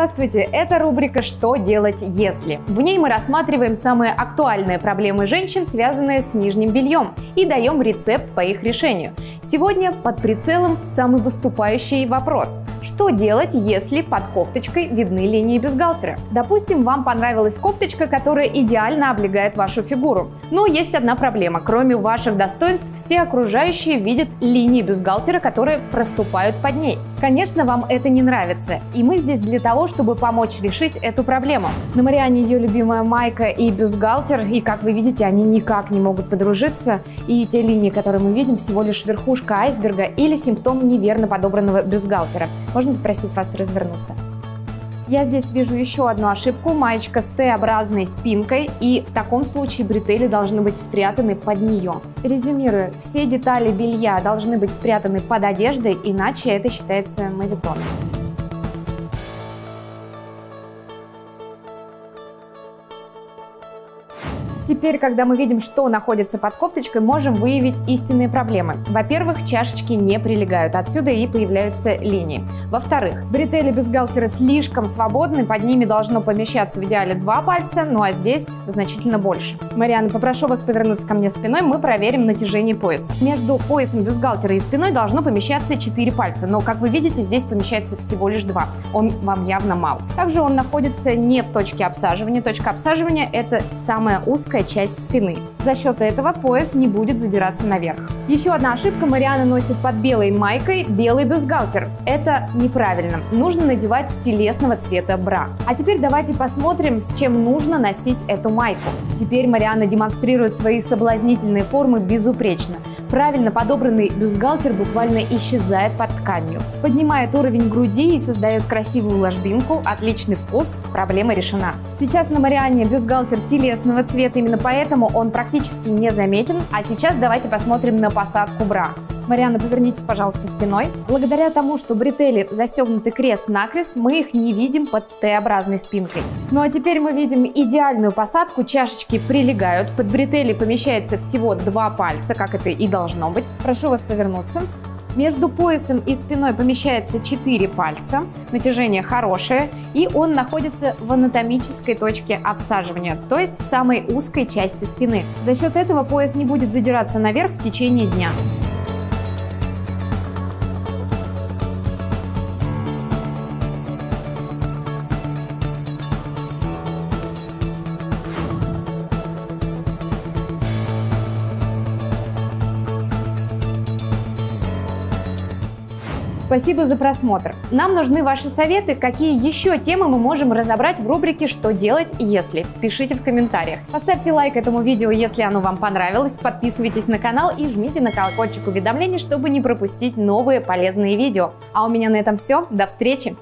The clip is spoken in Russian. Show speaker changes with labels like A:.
A: Здравствуйте! Это рубрика «Что делать, если?». В ней мы рассматриваем самые актуальные проблемы женщин, связанные с нижним бельем, и даем рецепт по их решению. Сегодня под прицелом самый выступающий вопрос. Что делать, если под кофточкой видны линии бюстгальтера? Допустим, вам понравилась кофточка, которая идеально облегает вашу фигуру. Но есть одна проблема. Кроме ваших достоинств, все окружающие видят линии бюстгальтера, которые проступают под ней. Конечно, вам это не нравится, и мы здесь для того, чтобы помочь решить эту проблему. На Мариане ее любимая майка и бюстгальтер, и как вы видите, они никак не могут подружиться, и те линии, которые мы видим, всего лишь верхушка айсберга или симптом неверно подобранного бюстгальтера. Можно попросить вас развернуться? Я здесь вижу еще одну ошибку. Маечка с Т-образной спинкой, и в таком случае бретели должны быть спрятаны под нее. Резюмирую, все детали белья должны быть спрятаны под одеждой, иначе это считается мавитоном. Теперь, когда мы видим, что находится под кофточкой, можем выявить истинные проблемы. Во-первых, чашечки не прилегают, отсюда и появляются линии. Во-вторых, бретели бюстгальтера слишком свободны, под ними должно помещаться в идеале два пальца, ну а здесь значительно больше. Марианна, попрошу вас повернуться ко мне спиной, мы проверим натяжение пояса. Между поясом бюстгальтера и спиной должно помещаться 4 пальца, но, как вы видите, здесь помещается всего лишь 2. Он вам явно мал. Также он находится не в точке обсаживания. Точка обсаживания – это самая узкая верхняя часть спины. За счет этого пояс не будет задираться наверх. Еще одна ошибка. Мариана носит под белой майкой белый бюстгальтер. Это неправильно. Нужно надевать телесного цвета бра. А теперь давайте посмотрим, с чем нужно носить эту майку. Теперь Мариана демонстрирует свои соблазнительные формы безупречно. Правильно подобранный бюстгальтер буквально исчезает под тканью. Поднимает уровень груди и создает красивую ложбинку, отличный вкус, проблема решена. Сейчас на Мариане бюстгальтер телесного цвета, именно поэтому он практически не заметен. А сейчас давайте посмотрим на посадку бра. Марианна, повернитесь, пожалуйста, спиной. Благодаря тому, что бретели застегнуты крест-накрест, мы их не видим под Т-образной спинкой. Ну а теперь мы видим идеальную посадку. Чашечки прилегают. Под бретели помещается всего два пальца, как это и должно быть. Прошу вас повернуться. Между поясом и спиной помещается 4 пальца, натяжение хорошее, и он находится в анатомической точке обсаживания, то есть в самой узкой части спины. За счет этого пояс не будет задираться наверх в течение дня. Спасибо за просмотр. Нам нужны ваши советы, какие еще темы мы можем разобрать в рубрике «Что делать, если?». Пишите в комментариях. Поставьте лайк этому видео, если оно вам понравилось, подписывайтесь на канал и жмите на колокольчик уведомлений, чтобы не пропустить новые полезные видео. А у меня на этом все. До встречи!